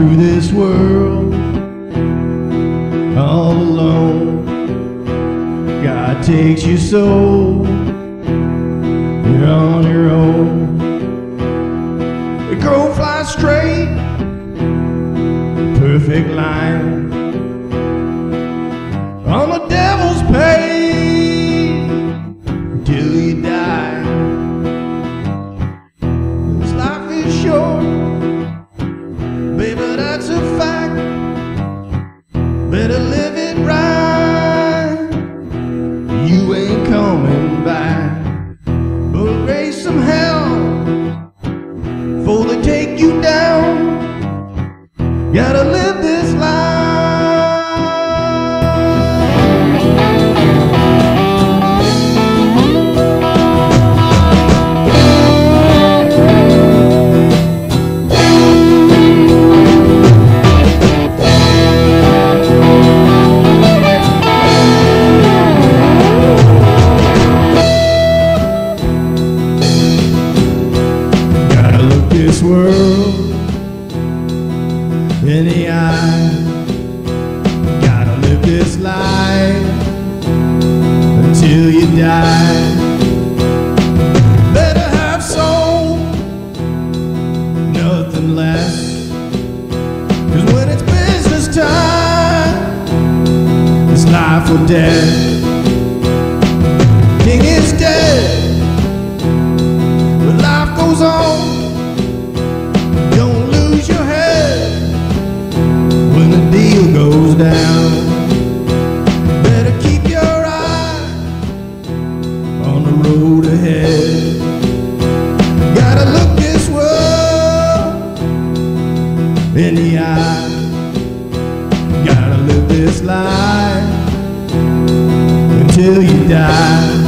through this world all alone. God takes you so you're on your own. The crow flies straight, perfect line Gotta live this life. World in the eye. Gotta live this life until you die. Better have soul, nothing less. Cause when it's business time, it's life or death. Down. Better keep your eye on the road ahead. Gotta look this world in the eye. Gotta live this life until you die.